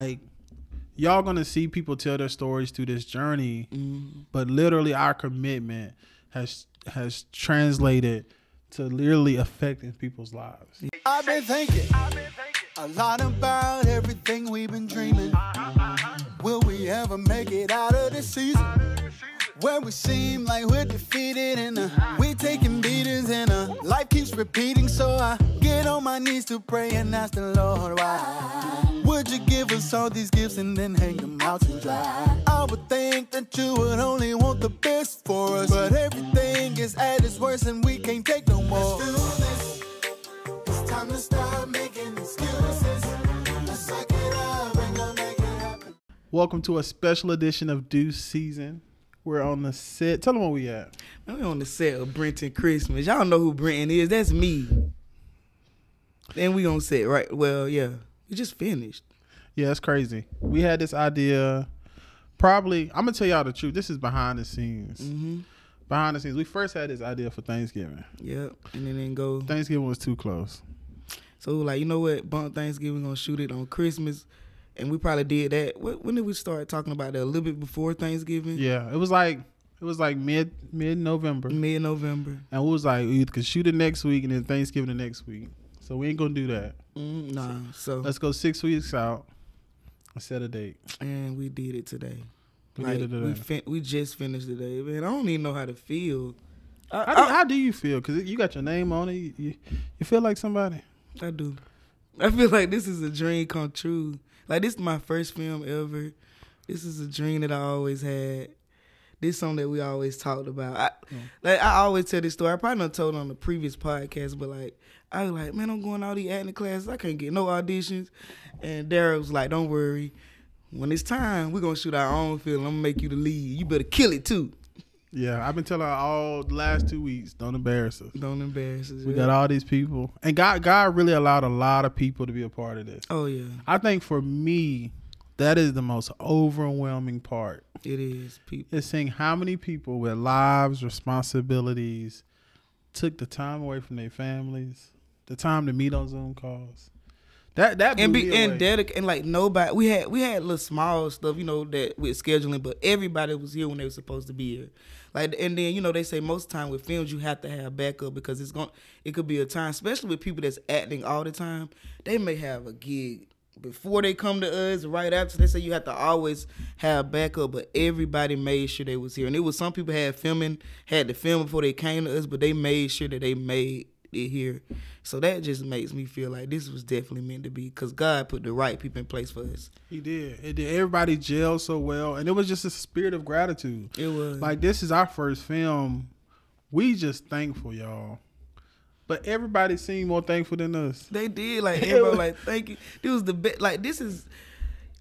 like y'all gonna see people tell their stories through this journey, Mm-hmm. but literally our commitment has has translated to literally affecting people's lives. I've been thinking a lot about everything we've been dreaming. Will we ever make it out of this season? Where we seem like we're defeated and uh, we taking beatings and uh, life keeps repeating. So I get on my knees to pray and ask the Lord why. Would you give us all these gifts and then hang them out to dry? I would think that you would only want the best for us, but everything is at its worst and we can't take no more. Let's do this. It's time to start making excuses. Welcome to a special edition of Due Season. We're on the set. Tell them where we at. Man, we on the set of Brenton Christmas. Y'all know who Brenton is. That's me. And we on set, right? Well, yeah. We just finished. Yeah, it's crazy. We had this idea. Probably, I'm gonna tell y'all the truth. This is behind the scenes. Mm-hmm. Behind the scenes, we first had this idea for Thanksgiving. Yep. And then then go. Thanksgiving was too close. So like, you know what? Bump Thanksgiving gonna shoot it on Christmas. And we probably did that. When did we start talking about that? A little bit before Thanksgiving? Yeah, it was like it was like mid mid November, Mid November. and we was like we could shoot it next week and then Thanksgiving the next week. So we ain't gonna do that. Mm, nah. So Let's go six weeks out and set a date. and we did it today. We like, did it We, today. fin- we just finished today, man. I don't even know how to feel. I, How do, how do you feel? Cause you got your name on it. You, you, feel like somebody. I, I do. I feel like this is a dream come true. Like this is my first film ever. This is a dream that I always had. This is something that we always talked about. I, like I always tell this story. I probably not told it on the previous podcast, but like I was like, man, I'm going all these acting classes. I can't get no auditions. And Daryl was like, don't worry. When it's time, we're gonna shoot our own film. I'm gonna make you the lead. You better kill it too. Yeah, I've been telling her all the last two weeks. Don't embarrass us. Don't embarrass us. We yeah. got all these people, and God, God really allowed a lot of people to be a part of this. Oh yeah, I think for me, that is the most overwhelming part. it is people. Is seeing how many people with lives, responsibilities, took the time away from their families, the time to meet on Zoom calls. That that and be and dedic and like nobody we had we had little small stuff you know that with scheduling but everybody was here when they were supposed to be here. Like and then you know they say most time with films you have to have backup because it's going it could be a time especially with people that's acting all the time they may have a gig before they come to us right after they say you have to always have backup but everybody made sure they was here. And it was some people had filming had to film before they came to us but they made sure that they made it here so that just makes me feel like this was definitely meant to be because god put the right people in place for us he did. It did. Everybody gelled so well, and it was just a spirit of gratitude. it was Like this is our first film. We just thankful, y'all. But everybody seemed more thankful than us. they did like everybody like thank you this was the best like this is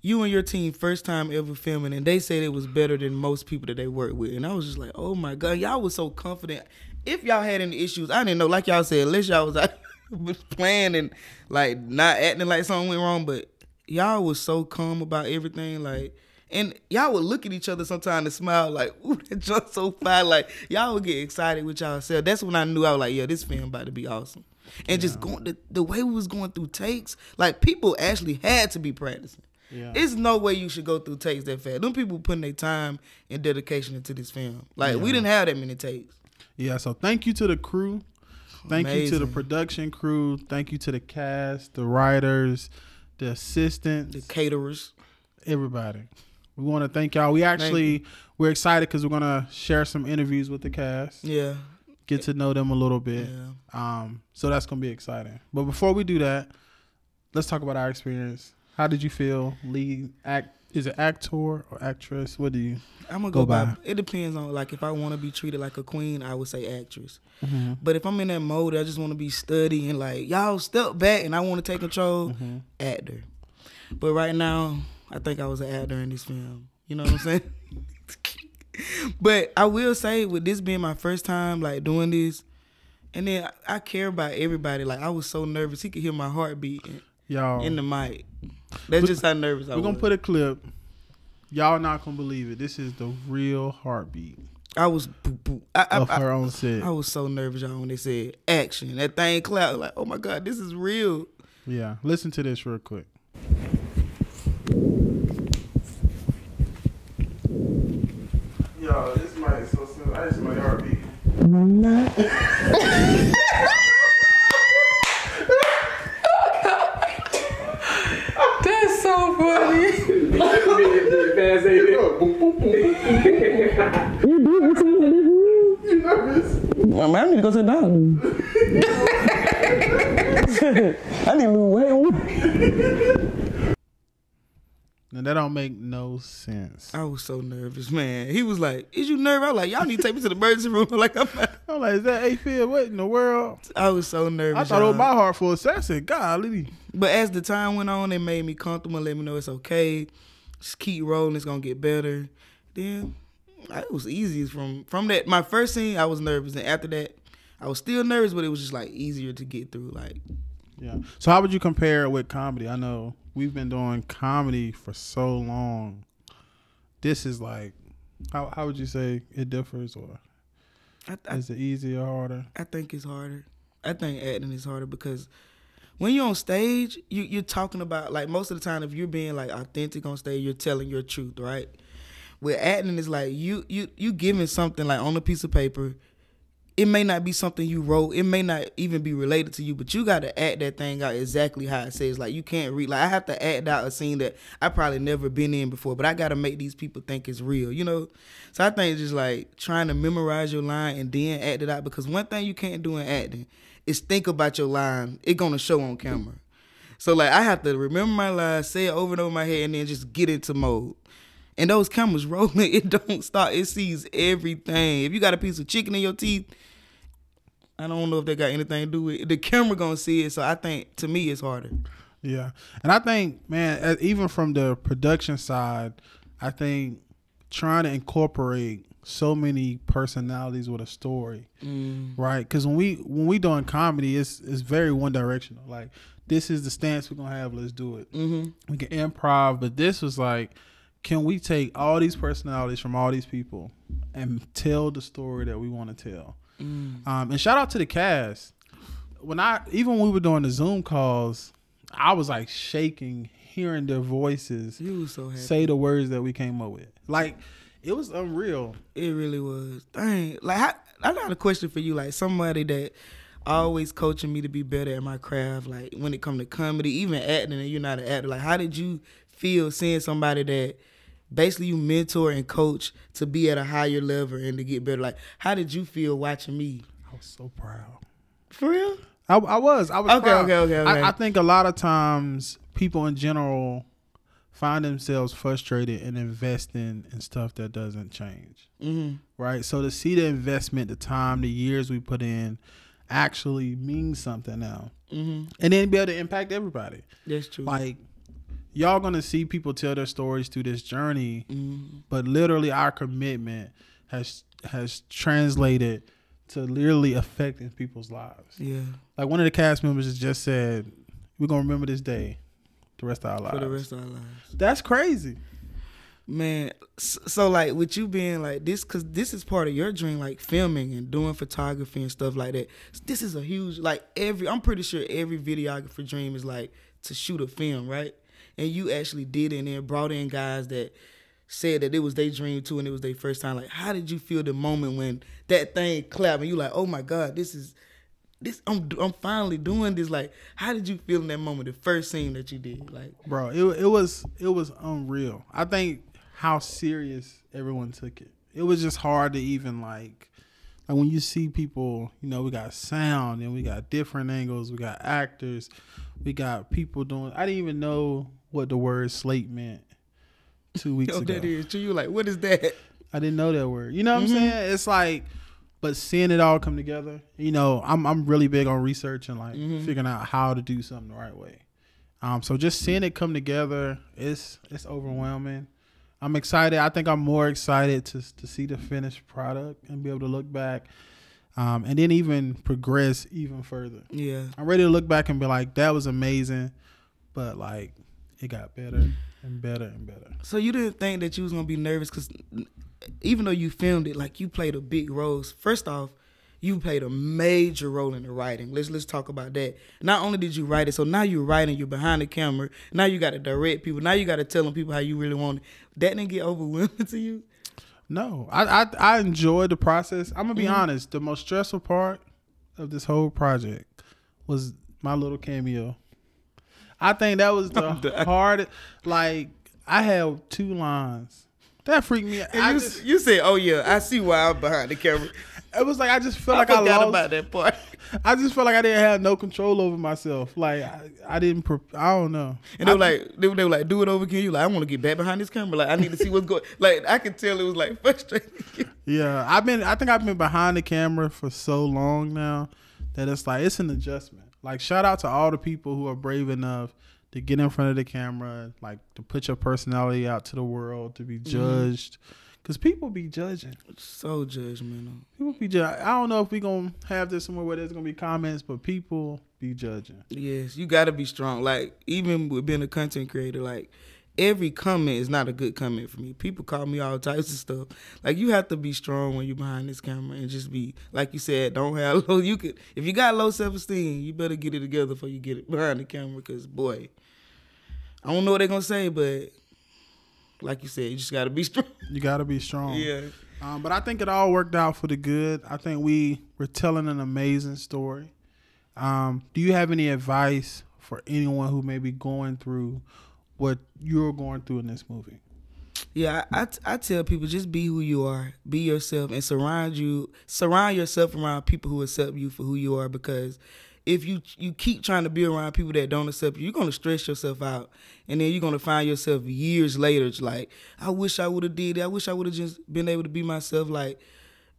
you and your team first time ever filming and they said it was better than most people that they worked with and i was just like oh my god y'all was so confident if y'all had any issues i didn't know like y'all said unless y'all was out playing and like not acting like something went wrong but y'all was so calm about everything like and y'all would look at each other sometimes and smile like, ooh, that joke's so fine. Like, y'all would get excited with y'all self. That's when I knew I was like, yeah, this film about to be awesome. And just going the, the way we was going through takes, like people actually had to be practicing. Yeah. It's no way you should go through takes that fast. Them people putting their time and dedication into this film. Like we didn't have that many takes. Yeah, so thank you to the crew. Thank you to the production crew. Thank you to the cast, the writers, the assistants, The caterers. everybody. We want to thank y'all. We actually we're excited because we're gonna share some interviews with the cast, Yeah. get to know them a little bit. Yeah. Um, so that's gonna be exciting. But before we do that, let's talk about our experience. How did you feel? Lead act is it actor or actress? What do you? I'm gonna Go go, by. by. It depends on like if I want to be treated like a queen, I would say actress. Mm-hmm. But if I'm in that mode, I just want to be studying like y'all step back and I want to take control. Mm-hmm. Actor. But right now, I think I was an actor in this film. You know what I'm saying? but I will say, with this being my first time like doing this, and then I, I care about everybody. Like I was so nervous, he could hear my heartbeat Y'all, in the mic. That's but, just how nervous I We're gonna put a clip. Y'all not gonna believe it. This is the real heartbeat. I was boo, boo. I, I, her I, own set. I was so nervous y'all when they said action. That thing clapped like, oh my god, this is real. Yeah, listen to this real quick. Yo, this might so smooth. I just my heartbeat. Man, I need to go sit down. I need to lose weight. And that don't make no sense. I was so nervous, man. He was like, "Is you nervous?" I was like, "Y'all need to take me to the emergency room." Like I'm, I'm like, is that A-Field? What in the world? I was so nervous. I thought it was my heart for a second. Golly. But as the time went on, it made me comfortable. Let me know it's okay. Just keep rolling. It's gonna get better. Then I- it was easy from from that. My first scene, I was nervous, and after that, I was still nervous, but it was just like easier to get through. Like Yeah. So how would you compare it with comedy? I know we've been doing comedy for so long. This is like, how how would you say it differs, or I, I, is it easier or harder? I think it's harder. I think acting is harder because when you're on stage, you you're talking about like most of the time if you're being like authentic on stage, you're telling your truth, right? With acting is like you you you giving something like on a piece of paper. It may not be something you wrote. It may not even be related to you, but you got to act that thing out exactly how it says. Like you can't read. Like I have to act out a scene that I probably never been in before, but I got to make these people think it's real. You know. So I think it's just like trying to memorize your line and then act it out. Because one thing you can't do in acting is think about your line. It gonna show on camera. So like I have to remember my line, say it over and over my head, and then just get into mode. And those cameras rolling, it don't stop. It sees everything. If you got a piece of chicken in your teeth, I don't know if they got anything to do with it. The camera gonna see it. So I think to me it's harder. Yeah, and I think, man, even from the production side, I think trying to incorporate so many personalities with a story, right? Because when we when we doing comedy, it's it's very one directional. Like this is the stance we're gonna have. Let's do it. Mm-hmm. We can improv, but this was like, can we take all these personalities from all these people and tell the story that we want to tell? Um, and shout out to the cast. When I even when we were doing the Zoom calls, I was like shaking hearing their voices so happy. say the words that we came up with. Like it was unreal. It really was. Dang. Like I, I got a question for you. Like somebody that always coaching me to be better at my craft. Like when it come to comedy, even acting, and you're not an actor. Like how did you feel seeing somebody that basically you mentor and coach to be at a higher level and to get better? Like how did you feel watching me? I was so proud. For real? I, I was. I was. Okay, proud. okay, okay, okay. I, I think a lot of times people in general find themselves frustrated and investing in stuff that doesn't change. Mm-hmm. Right. So to see the investment, the time, the years we put in, actually means something now, Mm-hmm. and then be able to impact everybody. That's true. Like y'all gonna see people tell their stories through this journey, mm-hmm. but literally our commitment has has translated to literally affecting people's lives. Yeah. Like one of the cast members has just said, "We're gonna remember this day, the rest of our lives." For the rest of our lives. That's crazy. Man, so like with you being like this, cause this is part of your dream, like filming and doing photography and stuff like that. This is a huge, like every, I'm pretty sure every videographer dream is like to shoot a film, right? And you actually did it and then brought in guys that said that it was their dream too and it was their first time. Like, how did you feel the moment when that thing clapped and you like, oh my God, this is, this, I'm, I'm finally doing this. Like, how did you feel in that moment, the first scene that you did? Like, bro. It it was it was unreal. I think how serious everyone took it. It was just hard to even like like when you see people. You know, we got sound and we got different angles. We got actors. We got people doing. I didn't even know what the word slate meant two weeks yo, ago. that is true. You like, what is that? I didn't know that word. You know what I'm saying? It's like, but seeing it all come together. You know, I'm I'm really big on research and like figuring out how to do something the right way. Um, so just seeing it come together, it's it's overwhelming. I'm excited. I think I'm more excited to to see the finished product and be able to look back, um, and then even progress even further. Yeah. I'm ready to look back and be like, that was amazing, but like, it got better and better and better. So you didn't think that you was gonna be nervous because even though you filmed it, like you played a big role. First off, you played a major role in the writing. Let's let's talk about that. Not only did you write it, so now you're writing, you're behind the camera. Now you got to direct people. Now you got to tell them people how you really want it. That didn't get overwhelming to you. No, I I, I enjoyed the process. I'm gonna be Mm-hmm. honest. The most stressful part of this whole project was my little cameo. I think that was the hardest. Like I had two lines that freaked me. out. And I you, just, you said, "Oh yeah, I see why I'm behind the camera." it was like I just felt I like I lost. about that part. I just felt like I didn't have no control over myself. Like I, I didn't. Pre- I don't know. And they were like, they, were- they were like, "Do it over again." You like, I want to get back behind this camera. Like, I need to see what's going. Like, I could tell it was like frustrating. Yeah, I've been. I think I've been behind the camera for so long now that it's like it's an adjustment. Like shout out to all the people who are brave enough to get in front of the camera, like to put your personality out to the world, to be mm-hmm. judged, because people be judging. so judgmental. People be judging. I don't know if we gonna have this somewhere where there's gonna be comments, but people be judging. Yes, you got to be strong. Like, even with being a content creator, like every comment is not a good comment for me. People call me all types of stuff. Like, you have to be strong when you're behind this camera and just be like you said. Don't have low. You could if you got low self esteem, you better get it together before you get it behind the camera. Cause boy, I don't know what they're gonna say, but like you said, you just got to be strong. You gotta be strong. yeah. Um, but I think it all worked out for the good. I think we were telling an amazing story. Um, do you have any advice for anyone who may be going through what you're going through in this movie? Yeah, I, I, tell people just be who you are, be yourself, and surround you surround yourself around people who accept you for who you are. Because if you you keep trying to be around people that don't accept you, you're gonna stress yourself out, and then you're gonna find yourself years later. Like I wish I would have did. That. I wish I would have just been able to be myself. Like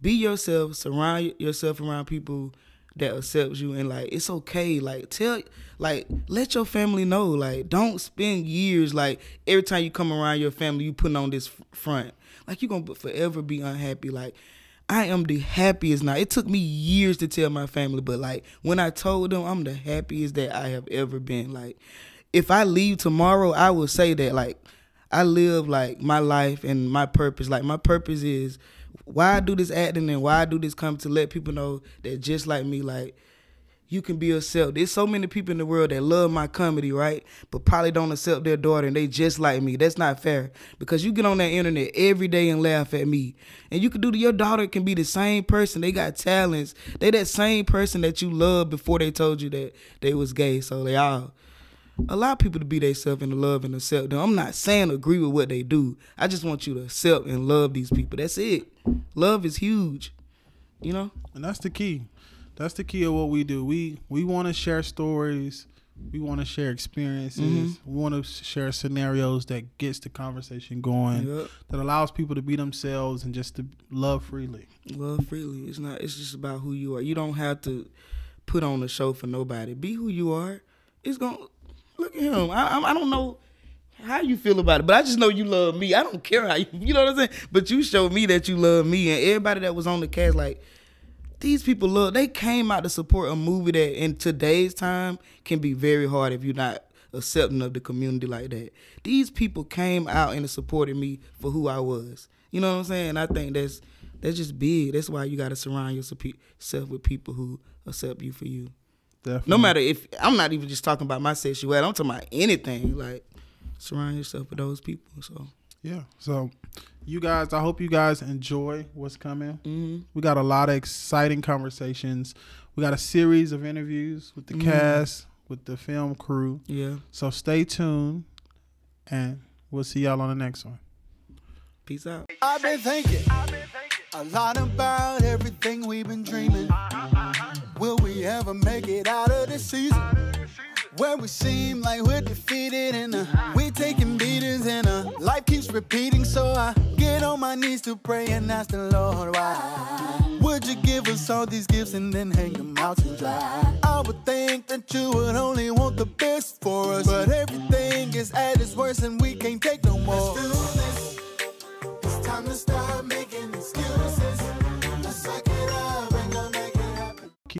be yourself. Surround yourself around people that accepts you and like it's okay. Like tell like let your family know. Like don't spend years like every time you come around your family you putting on this front. Like you're gonna forever be unhappy. Like i am the happiest now. It took me years to tell my family but like when i told them i'm the happiest that i have ever been. Like if i leave tomorrow i will say that like i live like my life and my purpose. Like my purpose is why do this acting and why do this come to let people know that just like me, like you can be yourself. There's so many people in the world that love my comedy, right? But probably don't accept their daughter and they just like me. That's not fair. Because you get on that internet every day and laugh at me. And you can do your daughter can be the same person. They got talents. They that same person that you loved before they told you that they was gay. So they all allow people to be themselves and to love and accept them. I'm not saying agree with what they do. I just want you to accept and love these people. That's it. Love is huge. You know? And that's the key. That's the key of what we do. We we want to share stories. We want to share experiences. Mm-hmm. We want to share scenarios that gets the conversation going. Yep. That allows people to be themselves and just to love freely. Love freely. It's not it's just about who you are. You don't have to put on a show for nobody. Be who you are. It's going to look at him. I, I I don't know how you feel about it, but I just know you love me. I don't care how you you know what I'm saying? But you showed me that you love me and everybody that was on the cast like these people love. they came out to support a movie that in today's time can be very hard if you're not accepting of the community like that. These people came out and supported me for who I was. You know what I'm saying? I think that's that's just big. That's why you got to surround yourself with people who accept you for you. Definitely. No matter if I'm not even just talking about my sexuality, I'm talking about anything. Like surround yourself with those people. So Yeah. So, you guys, I hope you guys enjoy what's coming. mm-hmm. We got a lot of exciting conversations. We got a series of interviews with the Mm-hmm. cast, with the film crew. yeah. So stay tuned, and we'll see y'all on the next one. Peace out. I've been thinking a lot about everything we've been dreaming. Will we ever make it out of this season? Where we seem like we're defeated and uh, we're taking beatings and uh, life keeps repeating, so I get on my knees to pray and ask the Lord why. Would you give us all these gifts and then hang them out to dry? I would think that you would only want the best for us, but everything is at its worst and we can't take no more. Let's do this. It's time to stop making.